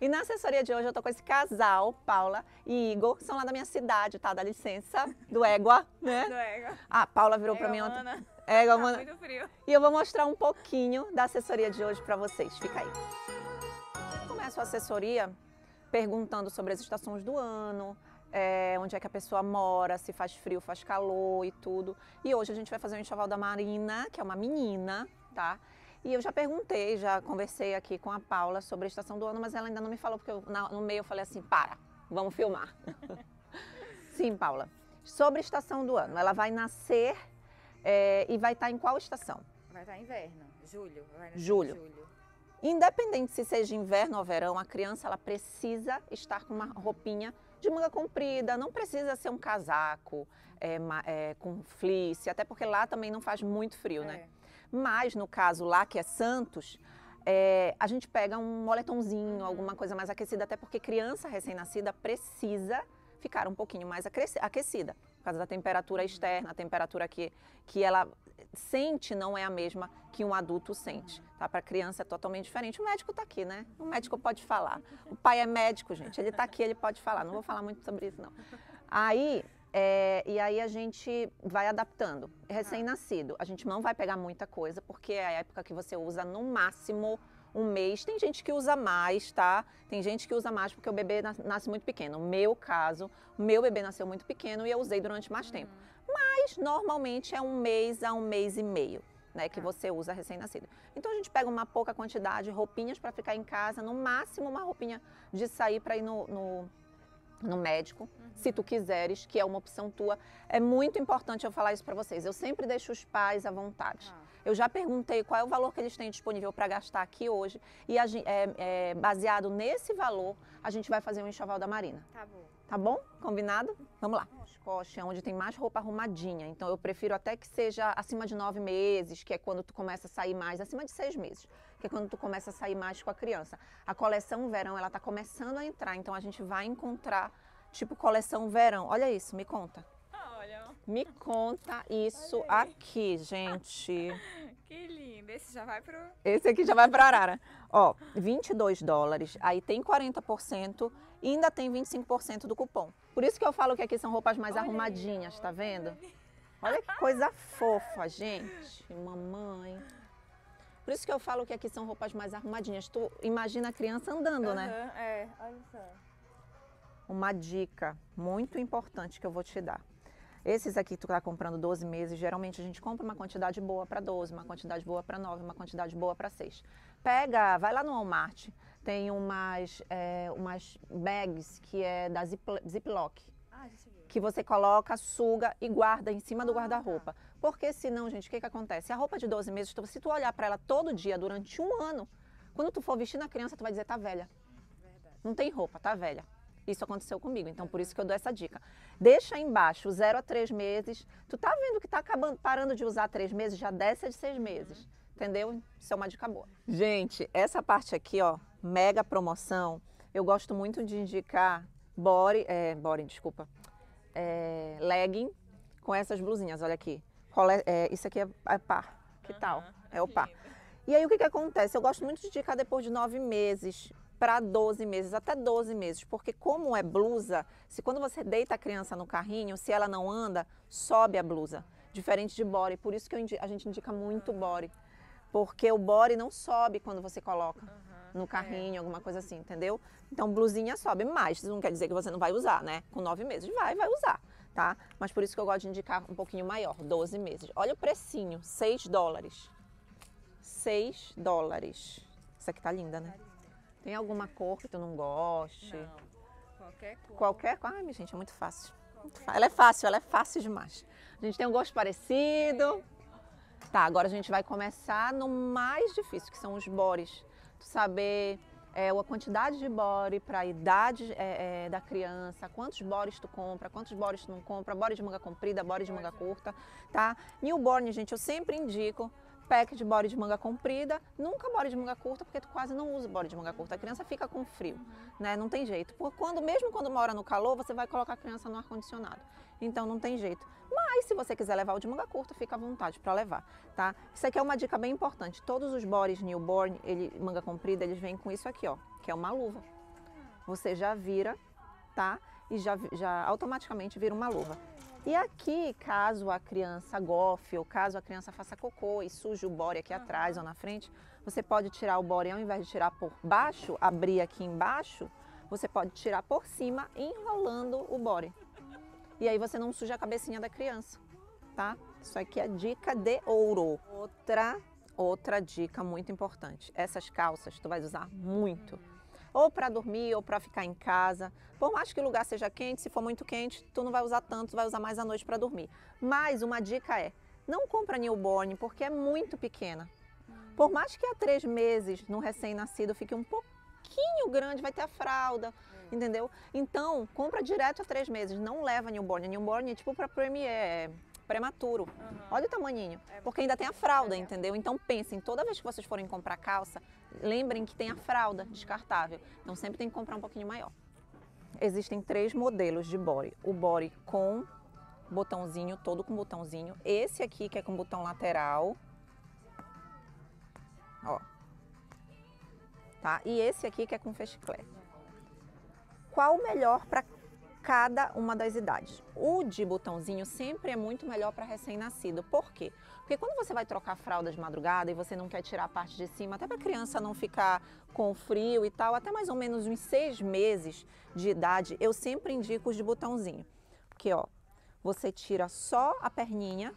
E na assessoria de hoje eu tô com esse casal, Paula e Igor, são lá da minha cidade, tá? Dá licença, do Égua, né? Do Égua. A Paula virou pra mim ontem. Égua, Tá mana. muito frio. E eu vou mostrar um pouquinho da assessoria de hoje para vocês. Fica aí. Começo a assessoria perguntando sobre as estações do ano, é, onde é que a pessoa mora, se faz frio, faz calor e tudo. E hoje a gente vai fazer um enxoval da Marina, que é uma menina, tá? E eu já perguntei, já conversei aqui com a Paula sobre a estação do ano, mas ela ainda não me falou, porque eu, no meio eu falei assim, para, vamos filmar. Sim, Paula. Sobre a estação do ano, ela vai nascer é, e vai estar em qual estação? Vai estar inverno. Julho. Julho. julho. Independente se seja inverno ou verão, a criança ela precisa estar com uma roupinha de manga comprida, não precisa ser um casaco é, é, com fleece, até porque lá também não faz muito frio, né? Mas no caso lá, que é Santos, é, a gente pega um moletomzinho, alguma coisa mais aquecida, até porque criança recém-nascida precisa ficar um pouquinho mais aquecida, por causa da temperatura externa, a temperatura que, que ela sente não é a mesma que um adulto sente. Tá? Para criança é totalmente diferente. O médico está aqui, né? O médico pode falar. O pai é médico, gente. Ele está aqui, ele pode falar. Não vou falar muito sobre isso, não. Aí, é, e aí a gente vai adaptando. Recém-nascido, a gente não vai pegar muita coisa, porque é a época que você usa no máximo um mês. Tem gente que usa mais, tá? Tem gente que usa mais porque o bebê nas- nasce muito pequeno. No meu caso, meu bebê nasceu muito pequeno e eu usei durante mais tempo. Mas normalmente é um mês a um mês e meio. Né, que você usa recém-nascido. Então a gente pega uma pouca quantidade, roupinhas para ficar em casa, no máximo uma roupinha de sair para ir no, no, no médico, se tu quiseres, que é uma opção tua. É muito importante eu falar isso para vocês. Eu sempre deixo os pais à vontade. Ah. Eu já perguntei qual é o valor que eles têm disponível para gastar aqui hoje e a é, é, baseado nesse valor a gente vai fazer um enxoval da Marina. Tá bom. Tá bom? Combinado? Vamos lá. Coxa é onde tem mais roupa arrumadinha. Então eu prefiro até que seja acima de nove meses, que é quando tu começa a sair mais, acima de seis meses, que é quando tu começa a sair mais com a criança. A coleção verão, ela tá começando a entrar, então a gente vai encontrar tipo coleção verão. Olha isso, me conta. Olha, Me conta isso aí. aqui, gente. que lindo. Esse já vai pro... Esse aqui já vai para Arara. Ó, 22 dólares, aí tem 40% e ainda tem 25% do cupom. Por isso que eu falo que aqui são roupas mais Olha aí, arrumadinhas, ó, tá vendo? Olha que coisa fofa, gente. Mamãe. Por isso que eu falo que aqui são roupas mais arrumadinhas. Tu imagina a criança andando, né? Aham, É, olha só. Uma dica muito importante que eu vou te dar. Esses aqui tu tá comprando 12 meses, geralmente a gente compra uma quantidade boa para 12, uma quantidade boa para 9, uma quantidade boa para 6. Pega, vai lá no Walmart, tem umas, é, umas bags que é da Zipl- Ziploc, Ah, que você coloca, suga e guarda em cima do Ah, tá. guarda-roupa. Porque senão, gente, o que, que acontece? A roupa de 12 meses, se tu olhar para ela todo dia durante um ano, quando tu for vestir na criança, tu vai dizer, tá velha. Não tem roupa, tá velha. Isso aconteceu comigo, então por isso que eu dou essa dica. Deixa aí embaixo, 0 a 3 meses. Tu tá vendo que tá acabando, parando de usar 3 meses, já desce a de 6 meses. Entendeu? Isso é uma dica boa. Gente, essa parte aqui, ó, mega promoção. Eu gosto muito de indicar body, é, body, desculpa, é, legging com essas blusinhas, olha aqui. Cole- é, isso aqui é, é par, que tal? Aham, É o par. E aí o que, que acontece? Eu gosto muito de indicar depois de nove meses para 12 meses, até 12 meses, porque como é blusa, se quando você deita a criança no carrinho, se ela não anda, sobe a blusa, diferente de body. Por isso que eu indi- a gente indica muito body, porque o body não sobe quando você coloca no carrinho, alguma coisa assim, entendeu? Então blusinha sobe, mas isso não quer dizer que você não vai usar, né? Com nove meses, vai, vai usar, tá? Mas por isso que eu gosto de indicar um pouquinho maior, 12 meses. Olha o precinho, 6 dólares. 6 dólares. Essa aqui tá linda, né? Tem alguma cor que tu não goste? Não. Qualquer cor. Qualquer cor. Ai, minha gente, é muito fácil. Ela é fácil, ela é fácil demais. A gente tem um gosto parecido. Tá, agora a gente vai começar no mais difícil, que são os bores. Tu saber é, a quantidade de body para a idade é, é, da criança, quantos bores tu compra, quantos bores tu não compra, body de manga comprida, body de manga curta, tá? Newborn, gente, eu sempre indico pack de body de manga comprida, nunca body de manga curta, porque tu quase não usa body de manga curta. A criança fica com frio, né? Não tem jeito. Por quando, mesmo quando mora no calor, você vai colocar a criança no ar-condicionado. Então não tem jeito. Mas se você quiser levar o de manga curta, fica à vontade para levar, tá? Isso aqui é uma dica bem importante. Todos os bodies newborn, ele, manga comprida, eles vêm com isso aqui, ó, que é uma luva. você já vira, E já, já automaticamente vira uma luva. E aqui, caso a criança gofe ou caso a criança faça cocô e suje o bore aqui atrás ou na frente, você pode tirar o bore ao invés de tirar por baixo, abrir aqui embaixo, você pode tirar por cima enrolando o bore. E aí você não suja a cabecinha da criança, tá? Isso aqui é dica de ouro. Outra, outra dica muito importante. Essas calças tu vais usar muito. Ou para dormir ou para ficar em casa. Por mais que o lugar seja quente, se for muito quente, tu não vai usar tanto, tu vai usar mais à noite para dormir. Mas uma dica é, não compra newborn porque é muito pequena. Por mais que há três meses no recém-nascido fique um pouquinho grande, vai ter a fralda, entendeu? Então, compra direto a três meses, não leva newborn. Newborn é tipo para premier, é prematuro. Olha o tamanhinho, porque ainda tem a fralda, entendeu? Então pensem, toda vez que vocês forem comprar calça, lembrem que tem a fralda descartável. Então sempre tem que comprar um pouquinho maior. Existem três modelos de body. O body com botãozinho, todo com botãozinho. Esse aqui que é com botão lateral. Ó. Tá? E esse aqui que é com fechiclé. Qual o melhor para cada uma das idades. O de botãozinho sempre é muito melhor para recém-nascido. Por quê? Porque quando você vai trocar fralda de madrugada e você não quer tirar a parte de cima, até para a criança não ficar com frio e tal, até mais ou menos uns seis meses de idade, eu sempre indico os de botãozinho. Porque, ó, você tira só a perninha,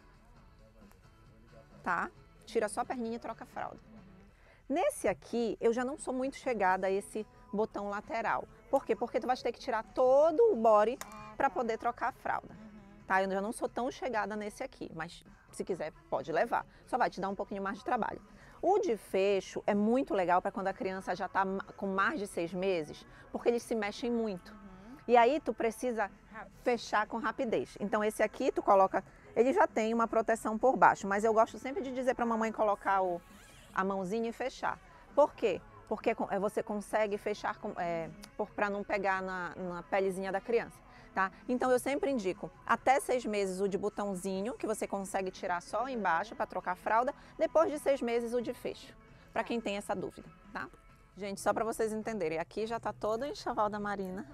tá? Tira só a perninha e troca a fralda. Nesse aqui, eu já não sou muito chegada a esse botão lateral. Por quê? Porque tu vai ter que tirar todo o body para poder trocar a fralda. Tá? Eu já não sou tão chegada nesse aqui, mas se quiser pode levar. Só vai te dar um pouquinho mais de trabalho. O de fecho é muito legal para quando a criança já está com mais de seis meses, porque eles se mexem muito. E aí tu precisa fechar com rapidez. Então esse aqui tu coloca, ele já tem uma proteção por baixo, mas eu gosto sempre de dizer para mamãe colocar o, a mãozinha e fechar. Por quê? Porque é, você consegue fechar é, para não pegar na, na pelezinha da criança. Tá? Então eu sempre indico até seis meses o de botãozinho, que você consegue tirar só embaixo para trocar a fralda, depois de seis meses o de fecho, para quem tem essa dúvida. Tá? Gente, só para vocês entenderem, aqui já está todo o enxoval da Marina.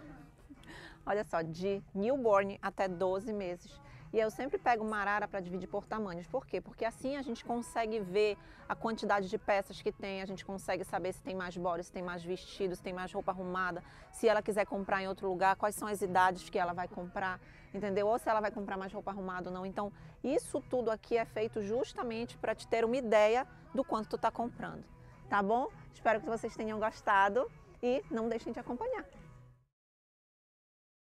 Olha só, de newborn até 12 meses. E eu sempre pego uma arara para dividir por tamanhos. Por quê? Porque assim a gente consegue ver a quantidade de peças que tem, a gente consegue saber se tem mais body, se tem mais vestido, se tem mais roupa arrumada, se ela quiser comprar em outro lugar, quais são as idades que ela vai comprar, entendeu? Ou se ela vai comprar mais roupa arrumada ou não. Então, isso tudo aqui é feito justamente para te ter uma ideia do quanto tu está comprando. Tá bom? Espero que vocês tenham gostado e não deixem de acompanhar.